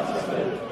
God's Spirit.